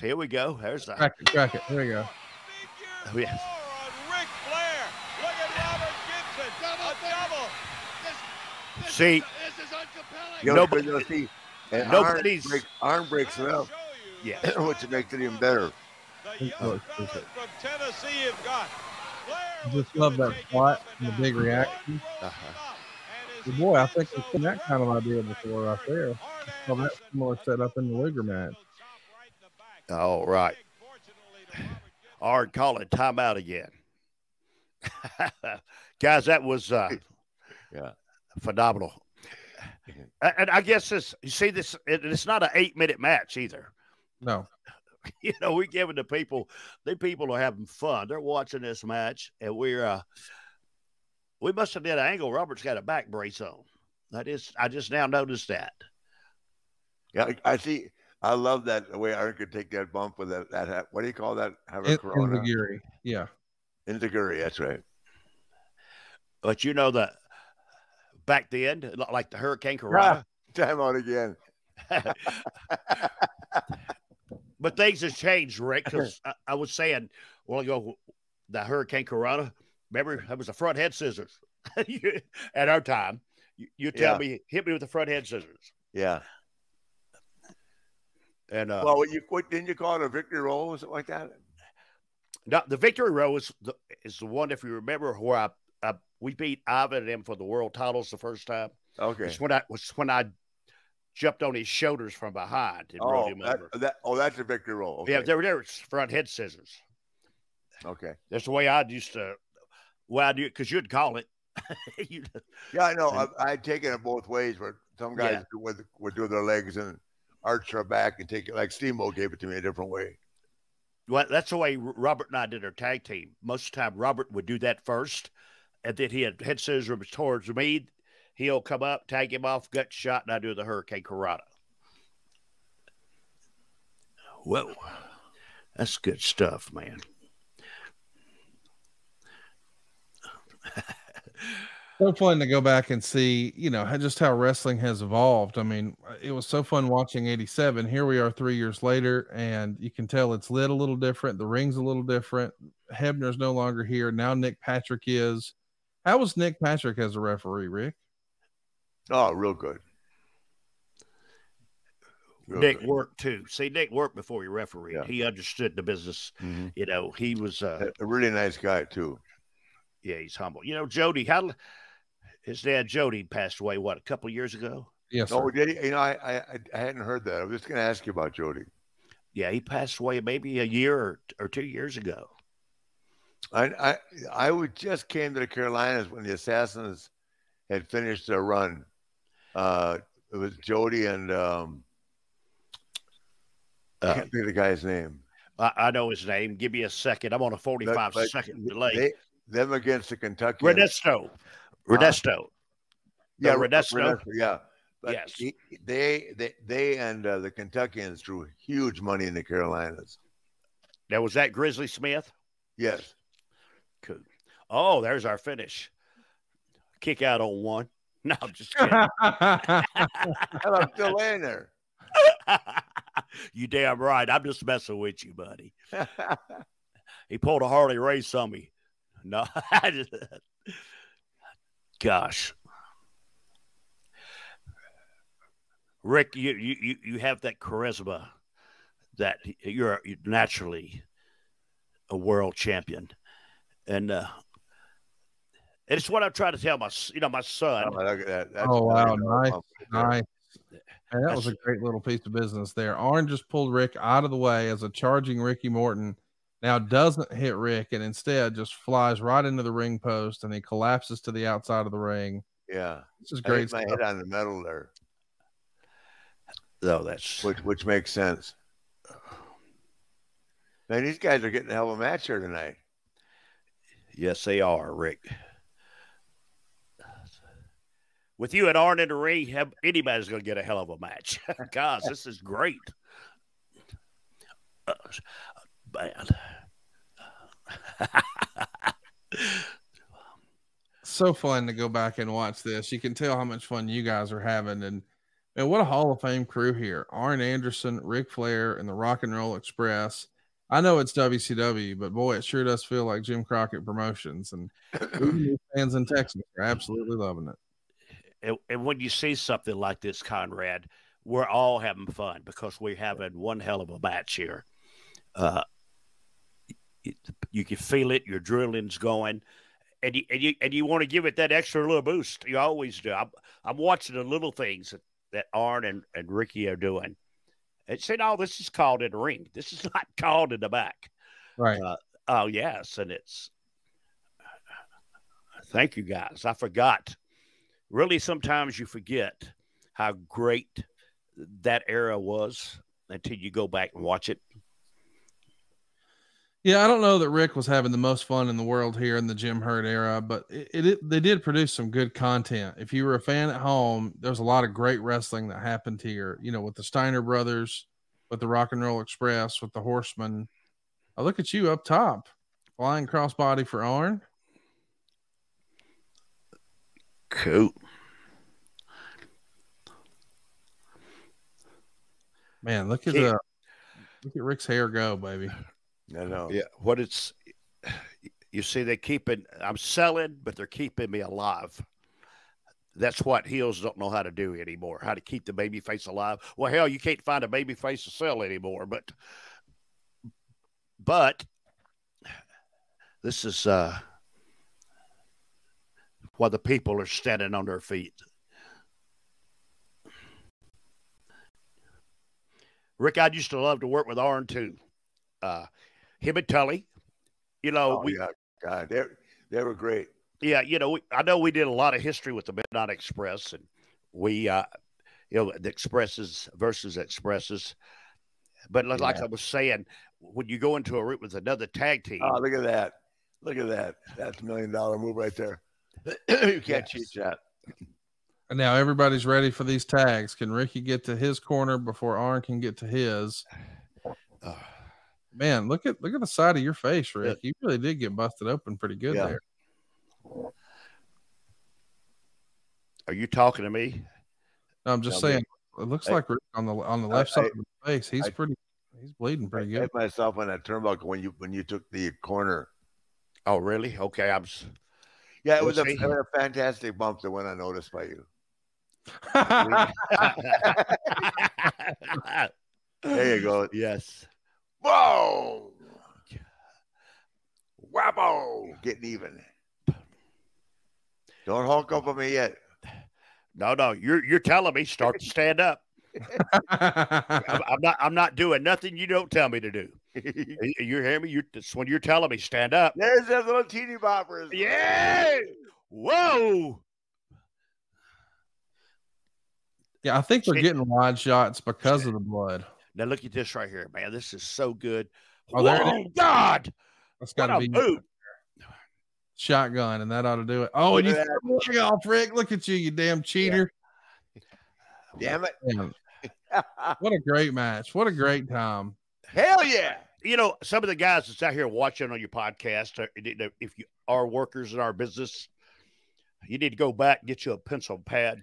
Here we go. There's the. Crack it, crack it. There we go. Oh, yeah. Ric Flair. Look at Robert Gibson. A double. See, This is uncompelling. You know, Nobody- you'll see, and Nobody's- arm, break, arm breaks it up, Yeah. which makes it even better. The young Oh, fellas okay. from Tennessee have got. Flair was just love that take it spot and the and big reaction. Uh-huh. rolls it up, and Well, boy, I think so we've seen that kind of idea before right there. Arn Well, that Anderson similar setup in the Luger match. Chop right in the back. All right. Big, fortunately, to Robert Gibson. Art calling timeout again. Guys, that was uh, Yeah. phenomenal. And I guess this, you see, this, it, it's not an eight minute match either. No, You know, we're giving the people, the people are having fun. They're watching this match, and we're, uh, we must have did an angle. Robert's got a back brace on. That is, I just now noticed that. Yeah, I, I see. I love that the way Arn could take that bump with that. that what do you call that? Have a in, corona. Inzaguri. Yeah. Inzaguri, that's right. But you know the back then, like the Hurricane Corona. Time out again. But things have changed, Rick. Because I, I was saying, well ago, the Hurricane Corona. Remember, that was the front head scissors. At our time, you, you tell Yeah. me, hit me with the front head scissors, Yeah. And uh, well, you what didn't you call it a victory roll or something like that? no, the victory roll is the is the one. If you remember, where I, I we beat Ivan and him for the world titles the first time. Okay. It's when I was when I jumped on his shoulders from behind and Oh, him that, over. that, oh, that's a victory roll. Okay. Yeah, there, there was front head scissors. okay. That's the way I used to. Well, I do because you'd call it. Yeah, I know. I, I'd taken it both ways. Where some guys Yeah. would, would do their legs and arch their back and take it like Steamboat gave it to me a different way. well, that's the way Robert and I did our tag team. Most of the time, Robert would do that first, and then he had head scissors towards me. He'll come up, tag him off, gut shot, and I do the Hurricane Corona. Whoa, that's good stuff, man. So fun to go back and see, you know, how, just how wrestling has evolved. I mean, it was so fun watching 87. Here we are three years later, and you can tell it's lit a little different. The ring's a little different. Hebner's no longer here. Now Nick Patrick is. How was Nick Patrick as a referee, Rick? Oh, real good. Real Nick good. worked too. See, Nick worked before he refereed. Yeah. He understood the business. Mhm. You know, he was. Uh, A- a really nice guy too. yeah, he's humble. You know, Jody. How his dad Jody passed away. What a couple of years ago. Yes, Oh, sir. did he? You know, I, I I- I hadn't heard that. I was just going to ask you about Jody. Yeah, he passed away maybe a year or, or two years ago. I I I would just came to the Carolinas when the Assassins had finished their run. Uh, it was Jody and um, I Uh, can't think of the guy's name. I, I know his name. Give me a second. I'm on a 45 But- but second delay. They, them against the Kentucky. Renesto. Renesto. yeah, uh, Renesto. Yeah. But Yes. he- they, they, they, and uh, the Kentuckians drew huge money in the Carolinas. Now was that Grizzly Smith? Yes. Cool. Oh, there's our finish. Kick out on one. No, I'm just kidding. And I'm still laying there. you damn right. I'm just messing with you, buddy. He pulled a Harley Race on me. No, I just, gosh, Rick, you you you you have that charisma that you're you're naturally a world champion, and uh, it's what I'm trying to tell my you know my son. Oh, look that. That's Oh, wow, nice. Nice. And that was a great little piece of business there. Arn just pulled Rick out of the way as a charging Ricky Morton. Now doesn't hit Rick and instead just flies right into the ring post and he collapses to the outside of the ring. Yeah. This is I great hit my stuff. head on the metal there, Oh, that's which which makes sense. Man, these guys are getting a hell of a match here tonight. yes, they are, Rick. With you and Arn in the ring, have- anybody's going to get a hell of a match. Guys, this is great. Uh, man. so fun to go back and watch this. You can tell how much fun you guys are having. And And what a Hall of Fame crew here. Arn Anderson, Ric Flair, and the Rock and Roll Express. I know it's WCW, but boy, it sure does feel like Jim Crockett Promotions. And fans in Texas are absolutely loving it. And, and when you see something like this, Conrad, we're all having fun because we're having one hell of a match here. Uh, you, can feel it. Your drilling's going and you and you and you want to give it that extra little boost. You always do. I'm, I'm watching the little things that, that Arn and, and Ricky are doing. And say, no, this is called in the ring. This is not called in the back. Right. Uh, oh yes, and it's. Thank you guys. I forgot. Really, sometimes you forget how great that era was until you go back and watch it. Yeah, I don't know that Rick was having the most fun in the world here in the Jim Herd era, but it, it, they did produce some good content. If you were a fan at home, there's a lot of great wrestling that happened here. You know, with the Steiner brothers, with the Rock and Roll Express, with the Horsemen. I look at you up top, flying crossbody for Arn. Cool. Man, look at the uh, look at Rick's hair go, baby. I know. Yeah, what it's you see, they keep it. I'm selling, but they're keeping me alive. That's what heels don't know how to do anymore. How to keep the baby face alive. Well, hell, you can't find a baby face to sell anymore. But, but this is uh, why the people are standing on their feet. Rick, I used to love to work with Arn too. Uh, him and Tully. You know, Oh, we yeah, God, they they were great. yeah, you know, we, I know we did a lot of history with the Midnight Express, and we, uh, you know, the Expresses versus Expresses. But like like I was saying, when you go into a route with another tag team, Oh, look at that! Look at that! That's a million dollar move right there. you can't Yes. cheat that. And now everybody's ready for these tags. Can Ricky get to his corner before Arn can get to his? uh, Man, look at look at the side of your face, Rick. You really did get busted open pretty good Yeah. there. are you talking to me? No, I'm just No, man. saying, it looks I- like Rick on the on the I- left side I- of his face. He's I- pretty. He's bleeding I pretty good. hit myself on that turnbuckle when you when you took the corner. Oh, really? Okay, I'm. s- Yeah, it We'll was, a, it was a fantastic bump that went unnoticed by you. There you go. yes. Whoa! Wabbo! Getting even. Don't hulk up on me yet. No, no, you're you're telling me start to stand up. I'm, I'm not. I'm not doing nothing you don't tell me to do. You you hear me? You're, that's when you're telling me stand up. There's those little teeny boppers. Yeah. Whoa. yeah, I think they're getting wide shots because of the blood. Now look at this right here, man. This is so good. Oh, there it Whoa, God. That's got to be boot. shotgun, and that ought to do it. Oh, and you the off, Rick. Look at you, you damn cheater. Damn it. Man, what a great match. What a great time. Hell yeah. You know, some of the guys that's out here watching on your podcast, uh, if you are workers in our business, you need to go back and get you a pencil pad